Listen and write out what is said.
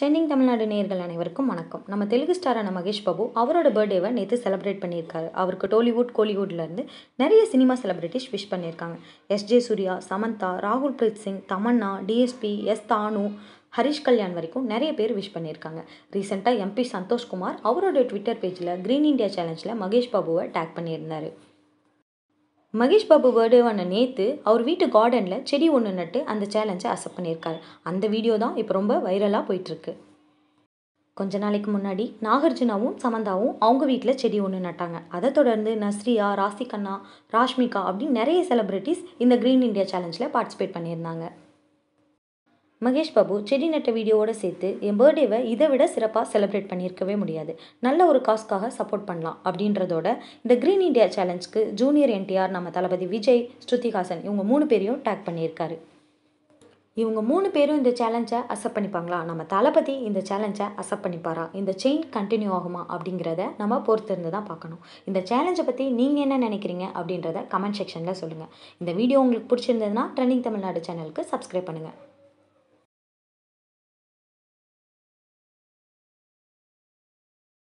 Trending Tamil Nadu நேர்கள் அனைவருக்கும் வணக்கம். நம்ம தெலுங்கு ஸ்டாரான மகேஷ் பாபு அவரோட பர்த்டேவை நேற்று செலிப்ரேட் பண்ணியிருக்காரு. அவருக்கு டோலிவுட் கோலிவுட்லேருந்து நிறைய சினிமா செலிப்ரிட்டிஸ் விஷ் பண்ணியிருக்காங்க. SJ Surya Samantha Rakul Preet Singh Tamannaah DSP S Thanu Harish Kalyan வரைக்கும் நிறைய பேர் விஷ் பண்ணியிருக்காங்க. ரீசெண்டாக எம்பி சந்தோஷ்குமார் அவரோட ட்விட்டர் பேஜில் க்ரீன் இண்டியா சேலஞ்சில் மகேஷ் பாபுவை டேக் பண்ணியிருந்தார். மகேஷ் பாபு பர்த்டேவான நேற்று அவர் வீட்டு கார்டனில் செடி ஒன்று நட்டு அந்த சேலஞ்சை அசப் பண்ணியிருக்காரு. அந்த வீடியோ தான் இப்போ ரொம்ப வைரலாக போயிட்டுருக்கு. கொஞ்ச நாளைக்கு முன்னாடி நாகார்ஜுனாவும் சமந்தாவும் அவங்க வீட்டில் செடி ஒன்று நட்டாங்க. அதை தொடர்ந்து நஸ்ரியா ராசிகண்ணா ராஷ்மிகா அப்படின்னு நிறைய செலிப்ரிட்டிஸ் இந்த க்ரீன் இந்தியா சேலஞ்சில் பார்ட்டிசிபேட் பண்ணியிருந்தாங்க. மகேஷ் பாபு செடி நட்ட வீடியோவோட சேர்த்து என் பர்த்டேவை இதை விட சிறப்பாக செலிப்ரேட் பண்ணியிருக்கவே முடியாது. நல்ல ஒரு காஸ்க்காக சப்போர்ட் பண்ணலாம். அப்படின்றதோட இந்த க்ரீன் இண்டியா சேலஞ்சுக்கு ஜூனியர் என்டிஆர் நம்ம தளபதி விஜய் ஸ்ருதிஹாசன் இவங்க மூணு பேரையும் டேக் பண்ணியிருக்காரு. இவங்க மூணு பேரும் இந்த சேலஞ்சை அசப்ட் பண்ணிப்பாங்களா? நம்ம தளபதி இந்த சேலஞ்சை அசப்ட் பண்ணிப்பாரா? இந்த செயின் கண்டினியூ ஆகுமா? அப்படிங்கிறத நம்ம பொறுத்திருந்து தான் பார்க்கணும். இந்த சேலஞ்சை பற்றி நீங்கள் என்ன நினைக்கிறீங்க? அப்படின்றத கமெண்ட் செக்ஷனில் சொல்லுங்கள் இந்த வீடியோ உங்களுக்கு பிடிச்சிருந்ததுன்னா ட்ரெண்டிங் தமிழ்நாடு சேனலுக்கு சப்ஸ்கிரைப் பண்ணுங்கள்